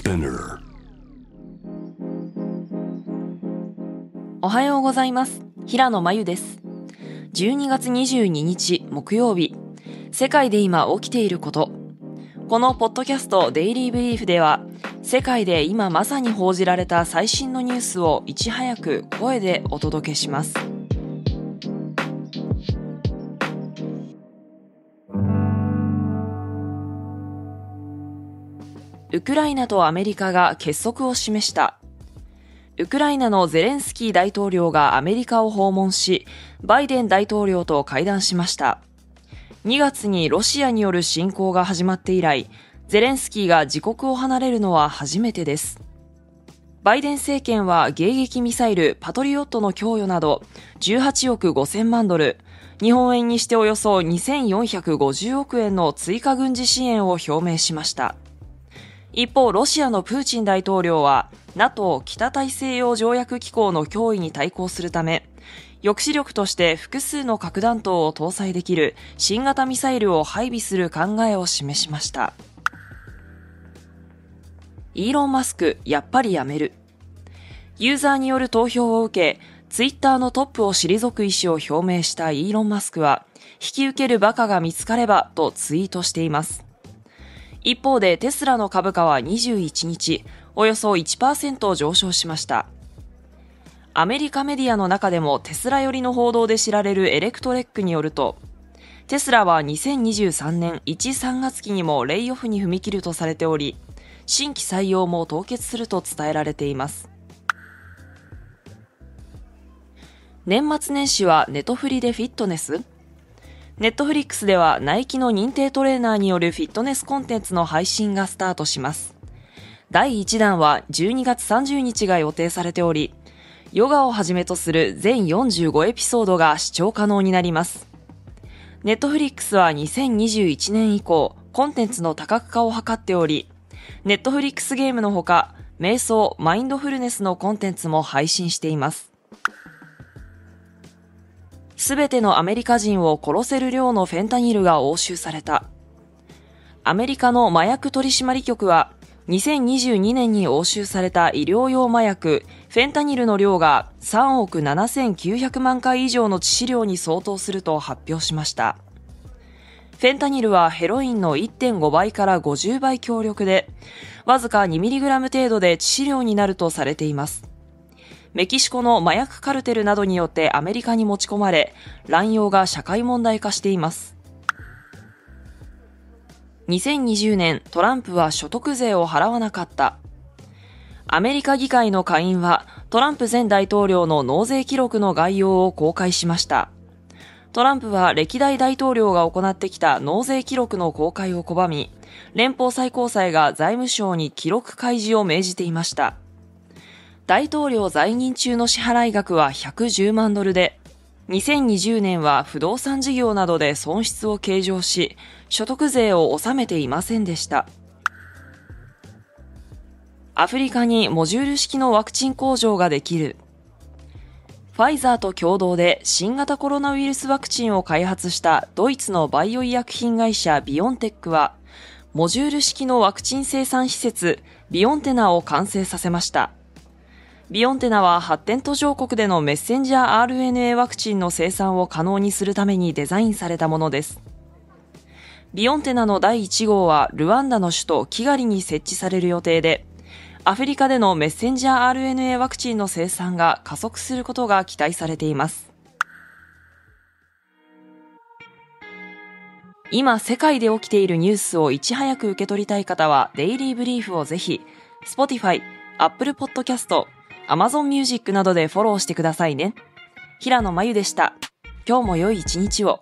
Spinner おはようございます。平野真由です。12月22日木曜日、世界で今起きていること。このポッドキャストデイリーブリーフでは、世界で今まさに報じられた最新のニュースをいち早く声でお届けします。ウクライナとアメリカが結束を示した。ウクライナのゼレンスキー大統領がアメリカを訪問し、バイデン大統領と会談しました。2月にロシアによる侵攻が始まって以来、ゼレンスキーが自国を離れるのは初めてです。バイデン政権は迎撃ミサイルパトリオットの供与など18億5000万ドル、日本円にしておよそ2450億円の追加軍事支援を表明しました。一方、ロシアのプーチン大統領は NATO 北大西洋条約機構の脅威に対抗するため、抑止力として複数の核弾頭を搭載できる新型ミサイルを配備する考えを示しました。イーロン・マスク、やっぱりやめる。ユーザーによる投票を受け、ツイッターのトップを退く意思を表明したイーロン・マスクは、引き受けるバカが見つかればとツイートしています。一方でテスラの株価は21日、およそ1%上昇しました。アメリカメディアの中でもテスラ寄りの報道で知られるエレクトレックによると、テスラは2023年1、3月期にもレイオフに踏み切るとされており、新規採用も凍結すると伝えられています。年末年始はネトフリでフィットネス？ネットフリックスではナイキの認定トレーナーによるフィットネスコンテンツの配信がスタートします。第1弾は12月30日が予定されており、ヨガをはじめとする全45エピソードが視聴可能になります。ネットフリックスは2021年以降、コンテンツの多角化を図っており、ネットフリックスゲームのほか、瞑想、マインドフルネスのコンテンツも配信しています。すべてのアメリカ人を殺せる量のフェンタニルが押収された。アメリカの麻薬取締局は、2022年に押収された医療用麻薬、フェンタニルの量が3億7900万回以上の致死量に相当すると発表しました。フェンタニルはヘロインの1.5倍から50倍強力で、わずか 2mg 程度で致死量になるとされています。メキシコの麻薬カルテルなどによってアメリカに持ち込まれ、乱用が社会問題化しています。2020年、トランプは所得税を払わなかった。アメリカ議会の下院は、トランプ前大統領の納税記録の概要を公開しました。トランプは歴代大統領が行ってきた納税記録の公開を拒み、連邦最高裁が財務省に記録開示を命じていました。大統領在任中の支払額は110万ドルで、2020年は不動産事業などで損失を計上し、所得税を納めていませんでした。アフリカにモジュール式のワクチン工場ができる。ファイザーと共同で新型コロナウイルスワクチンを開発したドイツのバイオ医薬品会社ビオンテックは、モジュール式のワクチン生産施設ビオンテナを完成させました。ビオンテナは発展途上国でのメッセンジャー RNA ワクチンの生産を可能にするためにデザインされたものです。ビオンテナの第1号はルワンダの首都キガリに設置される予定で、アフリカでのメッセンジャー RNA ワクチンの生産が加速することが期待されています。今世界で起きているニュースをいち早く受け取りたい方はデイリーブリーフをぜひ Spotify、Apple Podcast、Amazon Music などでフォローしてくださいね。平野真由でした。今日も良い一日を。